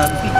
Handy.